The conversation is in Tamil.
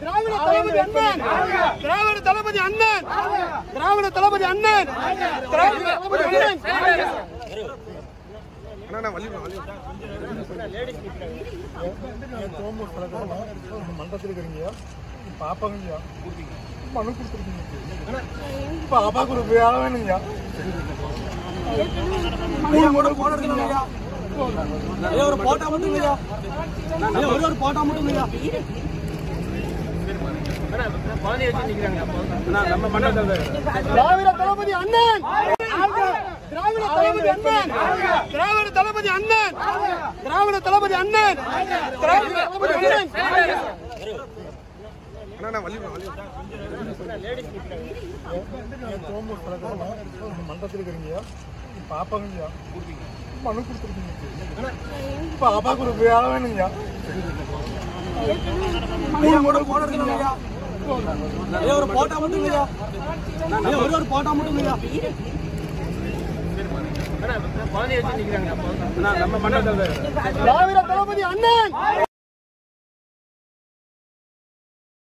திராவிட தளபதி அண்ணன் திராவிட தளபதி அண்ணன் திராவிட தளபதி அண்ணன் திராவிட தளபதி அண்ணன் மண்டபத்தில் இருக்கிறீங்க பாப்பாங்கய்யா மனு கொடுத்துருக்கீங்க பாப்பாக்கு ஒரு வேலை வேணுங்கய்யா ஒரு போட்டா மட்டும் ஒரே ஒரு போட்டா மட்டும் திராவிட தளபதி அண்ணன்! திராவிட தளபதி அண்ணன்! திராவிட தளபதி அண்ணன்! திராவிட தளபதி அண்ணன்! திராவிட தளபதி அண்ணன்! மண்டபத்தில் இருக்கிறீங்க பாப்பாங்கய்யா மனு கொடுத்துருக்கீங்க. பாப்பாக்கு ஒரு வேலை வேணுங்கய்யா ஒரு போட்டா மட்டும் ஒரே ஒரு போட்டா மட்டும் திராவிட தளபதி அண்ணன்.